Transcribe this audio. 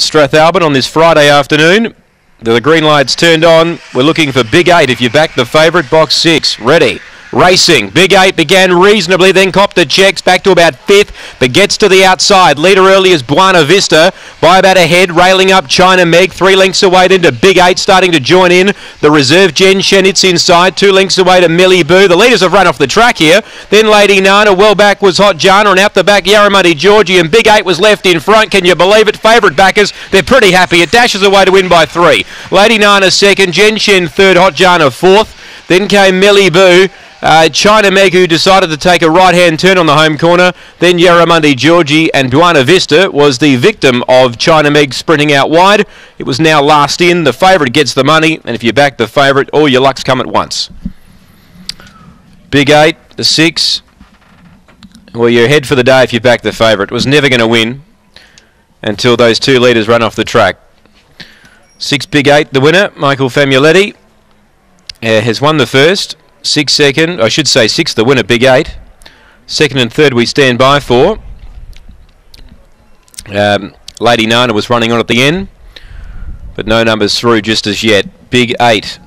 Strathalbyn on this Friday afternoon. The green light's turned on. We're looking for Big Eight. If you back the favourite, box six. Ready. Racing. Big Eight began reasonably, then copped the checks back to about fifth, but gets to the outside. Leader early is Buena Vista by about a head, railing up China Meg. Three lengths away then to Big Eight, starting to join in. The reserve Jen Shen, it's inside. Two lengths away to Millie Boo. The leaders have run off the track here. Then Lady Nana, well back was Hot Jana, and out the back Yarramundi Georgie, and Big Eight was left in front. Can you believe it? Favourite backers, they're pretty happy. It dashes away to win by three. Lady Nana second, Jen Shen third, Hot Jana fourth. Then came Millie Boo. Uh, China Meg, who decided to take a right-hand turn on the home corner. Then Yarramundi Georgie and Buena Vista was the victim of China Meg sprinting out wide. It was now last in. The favourite gets the money, and if you back the favourite, all your lucks come at once. Big eight, the six. Well, you're ahead for the day if you back the favourite. It was never going to win until those two leaders run off the track. Six big eight, the winner, Michael Famuletti, uh, has won the first. Six second, I should say six, the winner, big eight. Second and third we stand by for. Um, Lady Nana was running on at the end, but no numbers through just as yet. Big eight